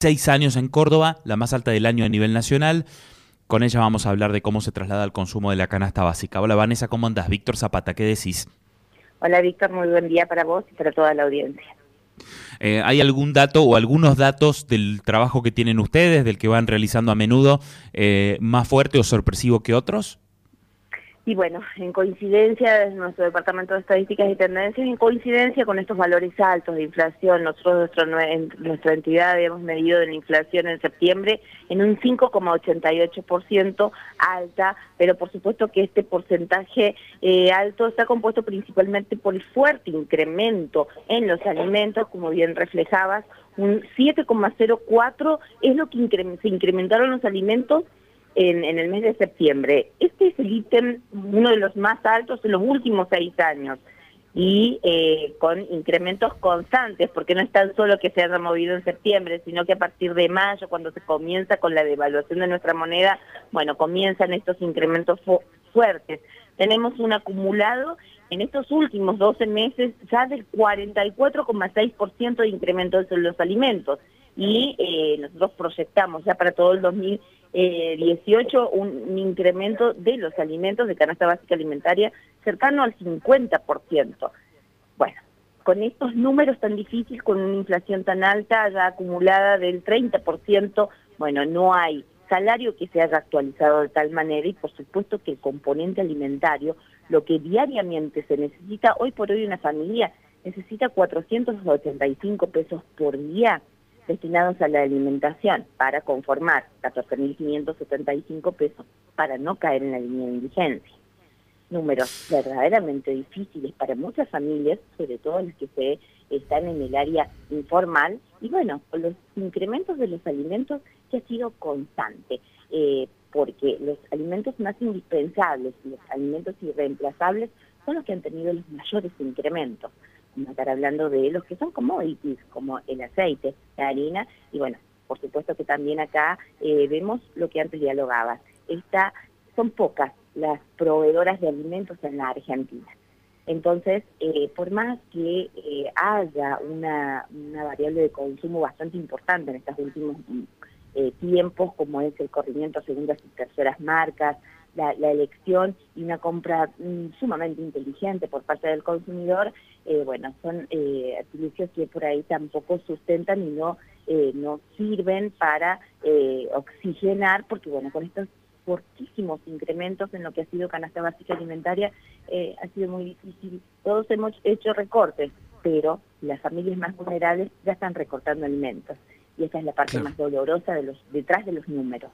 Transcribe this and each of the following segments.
seis años en Córdoba, la más alta del año a nivel nacional. Con ella vamos a hablar de cómo se traslada el consumo de la canasta básica. Hola Vanessa, ¿cómo andas? Víctor Zapata, ¿qué decís? Hola Víctor, muy buen día para vos y para toda la audiencia. Eh, ¿Hay algún dato o algunos datos del trabajo que tienen ustedes, del que van realizando a menudo, eh, más fuerte o sorpresivo que otros? Y bueno, en coincidencia, desde nuestro Departamento de Estadísticas y Tendencias, en coincidencia con estos valores altos de inflación, nosotros, nuestra entidad, hemos medido la inflación en septiembre en un 5,88% alta, pero por supuesto que este porcentaje eh, alto está compuesto principalmente por el fuerte incremento en los alimentos, como bien reflejabas, un 7,04 es lo que se incrementaron los alimentos en, el mes de septiembre. Este es el ítem, uno de los más altos en los últimos seis años y eh, con incrementos constantes, porque no es tan solo que se haya movido en septiembre, sino que a partir de mayo, cuando se comienza con la devaluación de nuestra moneda, bueno, comienzan estos incrementos fuertes. Tenemos un acumulado en estos últimos 12 meses ya del 44,6% de incrementos en los alimentos y eh, nosotros proyectamos ya para todo el 2018 un, incremento de los alimentos de canasta básica alimentaria cercano al 50%. Bueno, con estos números tan difíciles, con una inflación tan alta, ya acumulada del 30%, bueno, no hay salario que se haya actualizado de tal manera y por supuesto que el componente alimentario, lo que diariamente se necesita, hoy por hoy una familia necesita 485 pesos por día destinados a la alimentación para conformar 14.575 pesos para no caer en la línea de indigencia. Números verdaderamente difíciles para muchas familias, sobre todo las que se están en el área informal, y bueno, los incrementos de los alimentos que ha sido constante, eh, porque los alimentos más indispensables, los alimentos irreemplazables, son los que han tenido los mayores incrementos estar hablando de los que son commodities, como el aceite, la harina, y bueno, por supuesto que también acá eh, vemos lo que antes dialogabas. Esta, son pocas las proveedoras de alimentos en la Argentina. Entonces, eh, por más que eh, haya una, una, variable de consumo bastante importante en estos últimos tiempos, como es el corrimiento a segundas y terceras marcas, la, elección y una compra mm, sumamente inteligente por parte del consumidor, eh, bueno, son eh, que por ahí tampoco sustentan y no, eh, no sirven para eh, oxigenar, porque bueno, con estos fortísimos incrementos en lo que ha sido canasta básica alimentaria, ha sido muy difícil. Todos hemos hecho recortes, pero las familias más vulnerables ya están recortando alimentos. Y esa es la parte más dolorosa de los, detrás de los números.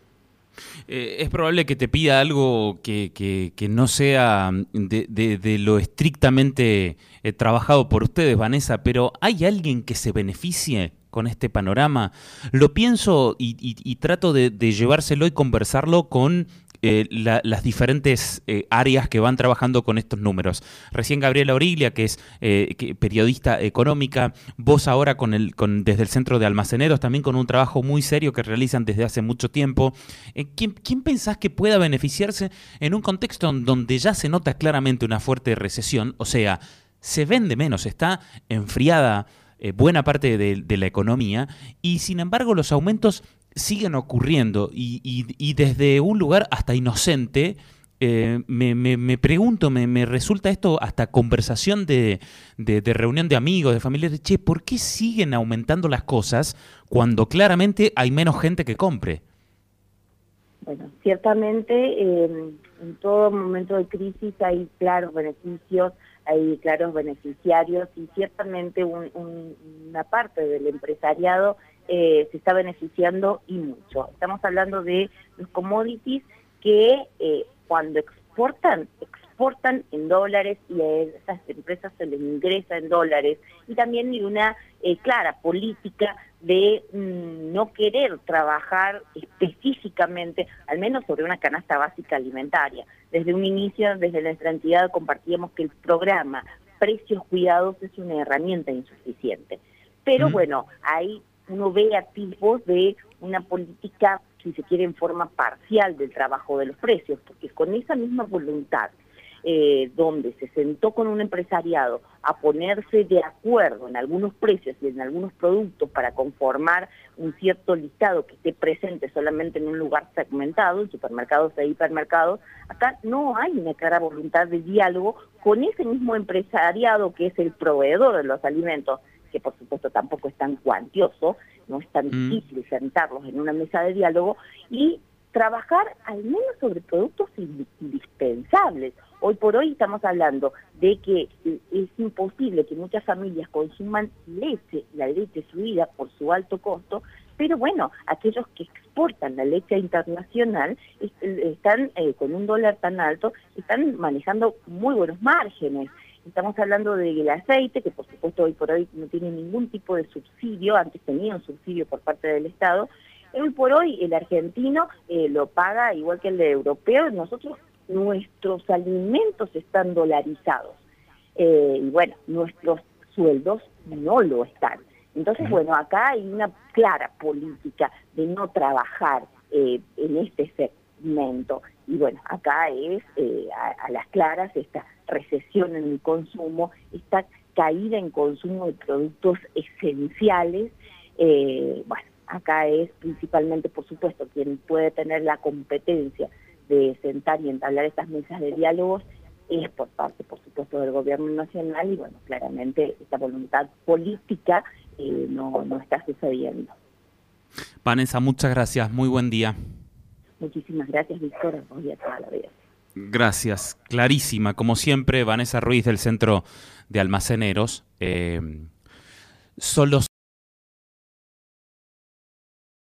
Eh, es probable que te pida algo que, que, no sea de, de, lo estrictamente eh, trabajado por ustedes, Vanessa, pero ¿hay alguien que se beneficie con este panorama? Lo pienso y, y trato de, llevárselo y conversarlo con eh, las diferentes eh, áreas que van trabajando con estos números. Recién Gabriela Origlia, que es eh, periodista económica, vos ahora con el, con, desde el Centro de Almaceneros, también con un trabajo muy serio que realizan desde hace mucho tiempo. ¿quién, ¿Quién pensás que pueda beneficiarse en un contexto donde ya se nota claramente una fuerte recesión? O sea, se vende menos, está enfriada buena parte de, la economía y sin embargo los aumentos siguen ocurriendo y, desde un lugar hasta inocente, eh, me, pregunto, me, resulta esto hasta conversación de, reunión de amigos, de familiares, che, ¿por qué siguen aumentando las cosas cuando claramente hay menos gente que compre? Bueno, ciertamente en todo momento de crisis hay claros beneficios, hay claros beneficiarios y ciertamente una parte del empresariado eh, se está beneficiando y mucho. Estamos hablando de los commodities que eh, cuando exportan, exportan en dólares y a esas empresas se les ingresa en dólares y también hay una eh, clara política de mm, no querer trabajar específicamente, al menos sobre una canasta básica alimentaria. Desde un inicio, desde nuestra entidad, compartíamos que el programa Precios Cuidados es una herramienta insuficiente. Pero bueno, hay uno ve activos de una política, si se quiere, en forma parcial del trabajo de los precios, porque con esa misma voluntad eh, donde se sentó con un empresariado a ponerse de acuerdo en algunos precios y en algunos productos para conformar un cierto listado que esté presente solamente en un lugar segmentado, en supermercados e hipermercados, acá no hay una clara voluntad de diálogo con ese mismo empresariado que es el proveedor de los alimentos, que por supuesto tampoco es tan cuantioso, no es tan mm. difícil sentarlos en una mesa de diálogo y trabajar al menos sobre productos indispensables. Hoy por hoy estamos hablando de que es imposible que muchas familias consuman leche, la leche fluida por su alto costo, pero bueno, aquellos que exportan la leche internacional están eh, con un dólar tan alto, están manejando muy buenos márgenes. Estamos hablando del aceite, que por supuesto hoy por hoy no tiene ningún tipo de subsidio, antes tenía un subsidio por parte del Estado, Hoy por hoy el argentino eh, lo paga igual que el de europeo, nosotros nuestros alimentos están dolarizados. Eh, y bueno, nuestros sueldos no lo están. Entonces, bueno, acá hay una clara política de no trabajar eh, en este Y bueno, acá es a, a, las claras esta recesión en el consumo, esta caída en consumo de productos esenciales. bueno, acá es principalmente, por supuesto, quien puede tener la competencia de sentar y entablar estas mesas de diálogos es por parte, por supuesto, del gobierno nacional y, bueno, claramente esta voluntad política eh, no, no está sucediendo. Vanessa, muchas gracias. Muy buen día. Muchísimas gracias, Víctor. Hoy a toda la vida. Gracias. Clarísima, como siempre, Vanessa Ruiz del Centro de Almaceneros. Eh, solo